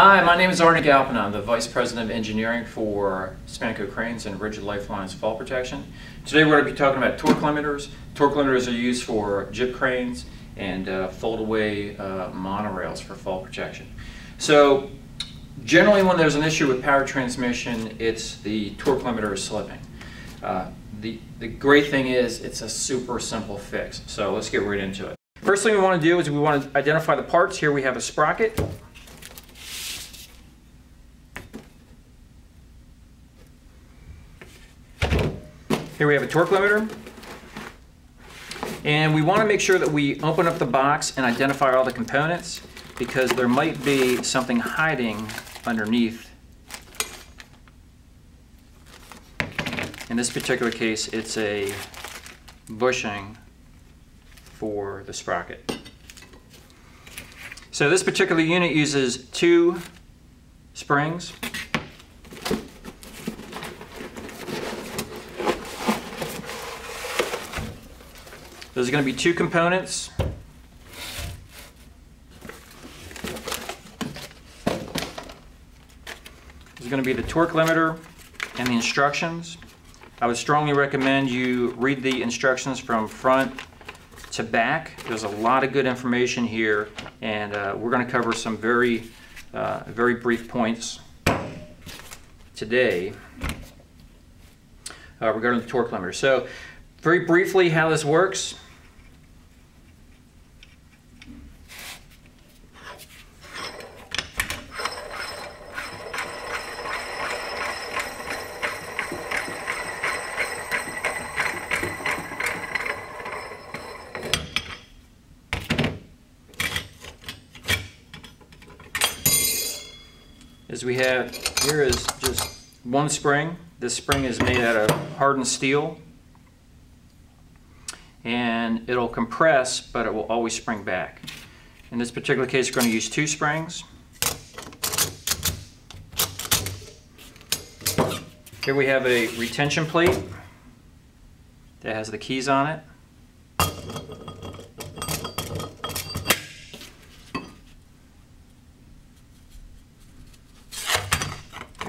Hi, my name is Arnie Galpin. I'm the Vice President of Engineering for Spanco Cranes and Rigid Lifelines Fall Protection. Today we're going to be talking about torque limiters. Torque limiters are used for jib cranes and uh, fold-away uh, monorails for fall protection. So generally when there's an issue with power transmission, it's the torque limiter is slipping. Uh, the, the great thing is it's a super simple fix. So let's get right into it. First thing we want to do is we want to identify the parts. Here we have a sprocket. Here we have a torque limiter. And we want to make sure that we open up the box and identify all the components because there might be something hiding underneath. In this particular case, it's a bushing for the sprocket. So this particular unit uses two springs There's going to be two components. There's going to be the torque limiter and the instructions. I would strongly recommend you read the instructions from front to back. There's a lot of good information here and uh, we're going to cover some very, uh, very brief points today uh, regarding the torque limiter. So very briefly how this works. Is we have, here is just one spring. This spring is made out of hardened steel. And it'll compress, but it will always spring back. In this particular case, we're going to use two springs. Here we have a retention plate that has the keys on it.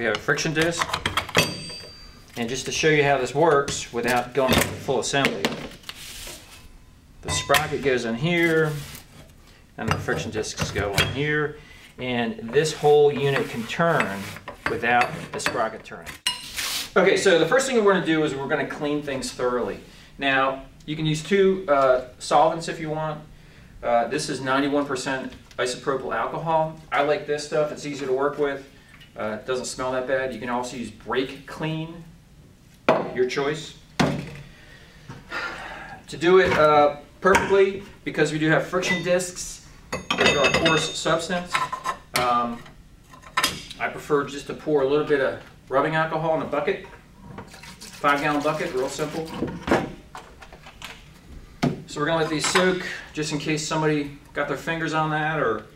We have a friction disc. And just to show you how this works without going full assembly, the sprocket goes in here, and the friction discs go on here, and this whole unit can turn without the sprocket turning. Okay, so the first thing we're going to do is we're going to clean things thoroughly. Now, you can use two uh, solvents if you want. Uh, this is 91% isopropyl alcohol. I like this stuff, it's easy to work with. Uh, it doesn't smell that bad. You can also use brake clean, your choice. To do it uh, perfectly, because we do have friction discs, there's our coarse substance. Um, I prefer just to pour a little bit of rubbing alcohol in a bucket, five gallon bucket, real simple. So we're gonna let these soak just in case somebody got their fingers on that or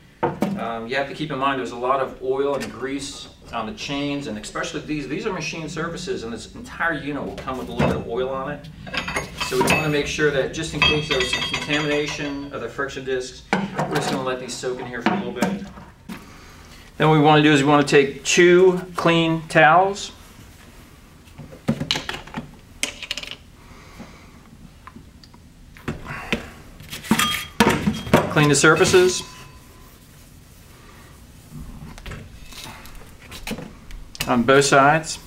um, you have to keep in mind there's a lot of oil and grease on the chains and especially these. These are machine surfaces and this entire unit will come with a little bit of oil on it. So we want to make sure that just in case there's some contamination of the friction discs, we're just going to let these soak in here for a little bit. Then what we want to do is we want to take two clean towels. Clean the surfaces. On both sides.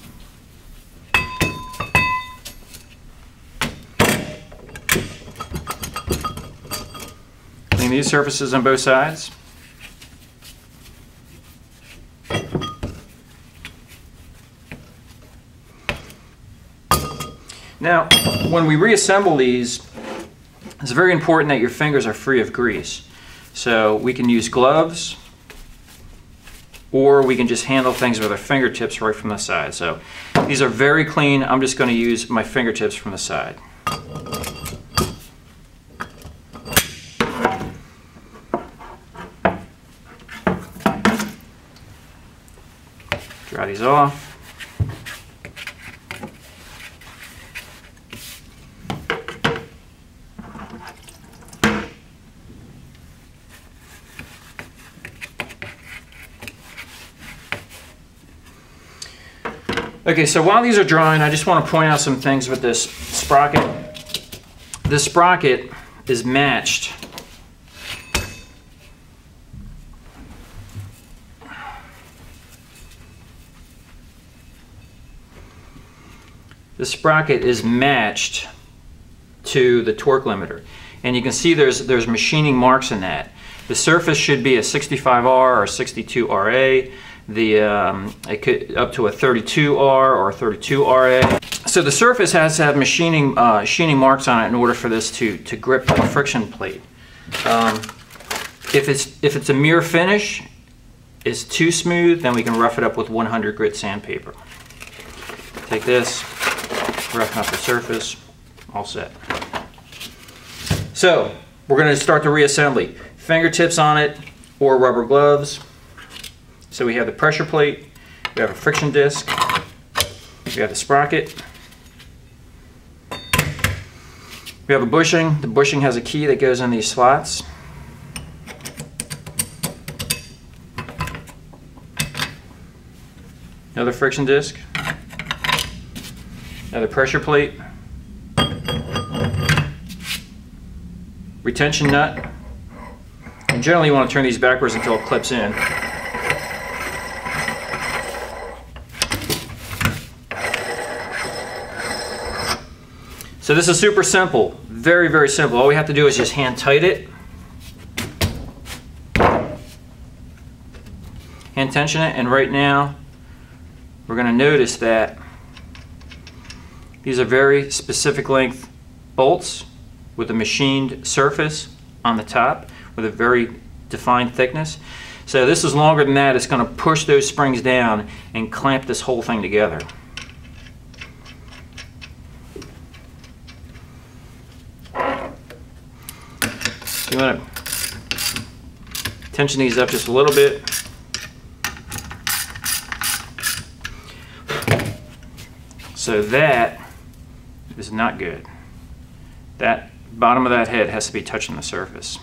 Clean these surfaces on both sides. Now, when we reassemble these, it's very important that your fingers are free of grease. So we can use gloves or we can just handle things with our fingertips right from the side. So these are very clean. I'm just going to use my fingertips from the side. Dry these off. Okay, so while these are drying, I just want to point out some things with this sprocket. This sprocket is matched the sprocket is matched to the torque limiter. And you can see there's, there's machining marks in that. The surface should be a 65R or 62RA. The, um, it could up to a 32R or 32RA. So the surface has to have machining, uh, machining marks on it in order for this to, to grip the friction plate. Um, if, it's, if it's a mirror finish, is too smooth, then we can rough it up with 100 grit sandpaper. Take this, roughen up the surface, all set. So, we're going to start the reassembly. Fingertips on it or rubber gloves. So we have the pressure plate, we have a friction disc, we have the sprocket, we have a bushing. The bushing has a key that goes in these slots. Another friction disc. Another pressure plate. Retention nut. And generally you want to turn these backwards until it clips in. So this is super simple, very, very simple. All we have to do is just hand tight it. Hand tension it, and right now we're gonna notice that these are very specific length bolts with a machined surface on the top with a very defined thickness. So this is longer than that. It's going to push those springs down and clamp this whole thing together. You want to tension these up just a little bit. So that is not good. That bottom of that head has to be touching the surface.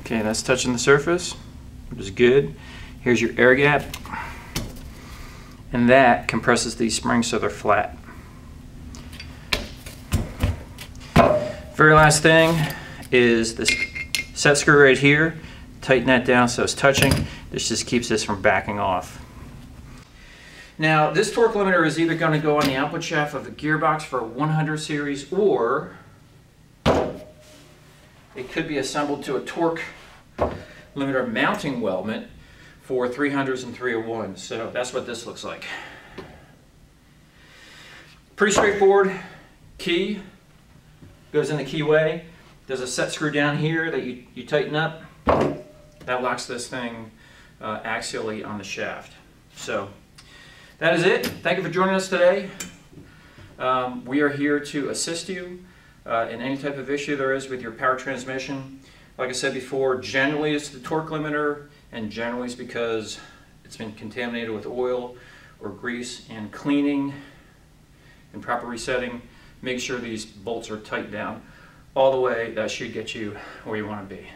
Okay, that's touching the surface, which is good. Here's your air gap. And that compresses these springs so they're flat. Very last thing is this set screw right here. Tighten that down so it's touching. This just keeps this from backing off. Now, this torque limiter is either going to go on the output shaft of the gearbox for a 100 series or it could be assembled to a torque limiter mounting weldment for 300s and 301s. So that's what this looks like. Pretty straightforward. Key goes in the keyway. There's a set screw down here that you, you tighten up. That locks this thing uh, axially on the shaft. So that is it. Thank you for joining us today. Um, we are here to assist you uh, in any type of issue there is with your power transmission. Like I said before, generally it's the torque limiter and generally it's because it's been contaminated with oil or grease and cleaning and proper resetting. Make sure these bolts are tightened down all the way. That should get you where you want to be.